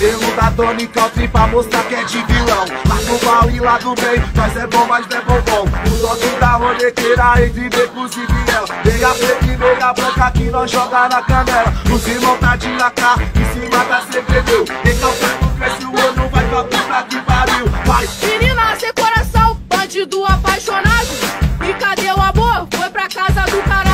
Cabelo da Tony Country pra mostrar que é de vilão. Lá do mal e lá do bem, nós é bom, mas não é bom O dono da roleteira entre becos e viel Meia preta e meia branca que nós joga na canela. Os irmãos tá de cá, em cima da CPD Recalcando, cresce o olho, vai pra puta que pariu. Vai! Menina, sem coração, bandido apaixonado. E cadê o amor? Foi pra casa do caralho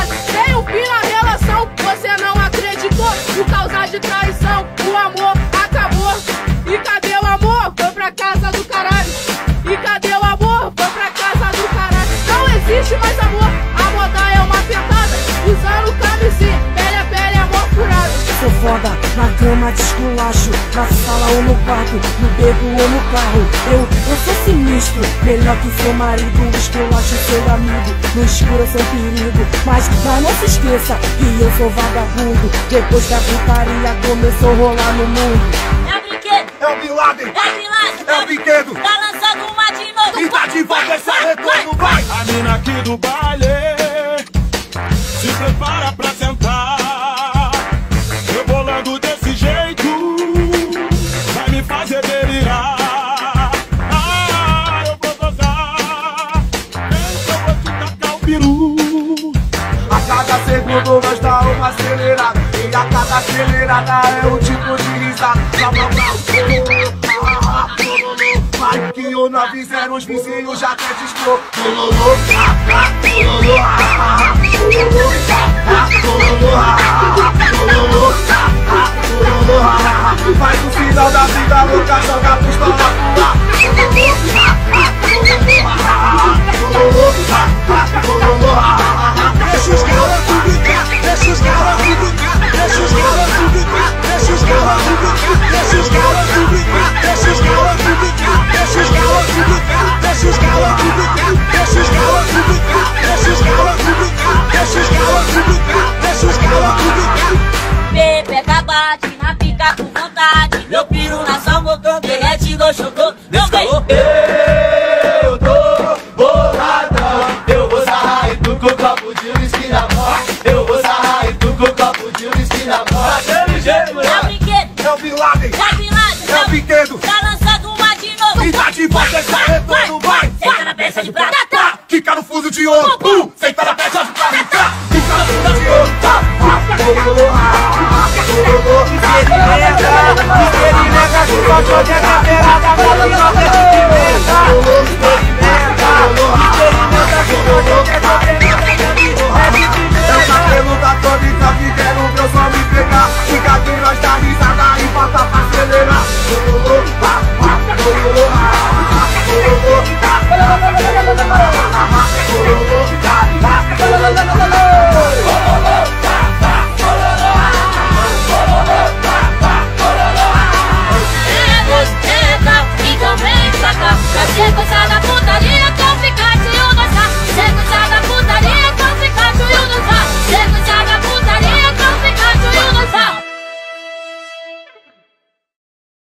esculacho Na sala ou no quarto, no beco ou no carro Eu, eu sou sinistro, melhor que seu marido Esculacho seu amigo, no escuro eu sou perigo Mas, mas não se esqueça que eu sou vagabundo Depois que a putaria começou a rolar no mundo É o brinquedo, É o Bin Laden! é o Pilates, É o brinquedo! tá lançando uma de novo. E tá de volta esse retorno, vai! A mina aqui do baile peru. A cada segundo nós dá uma acelerada. E a cada acelerada é um tipo de risada. Blá, blá, blá, Vai que o 90 os vizinhos já até descou. Vai, vai pilade, eu me. Tá lançando uma de novo. E tá de volta essa retorno, vai. Senta na peça de prata, tá. Fica no fuso de ouro, pum. Senta na peça de prata, tá. Fica no fuso de ouro, tá. Você ele nega, você ele nega, chupa, joga a caveira da bola e não tem que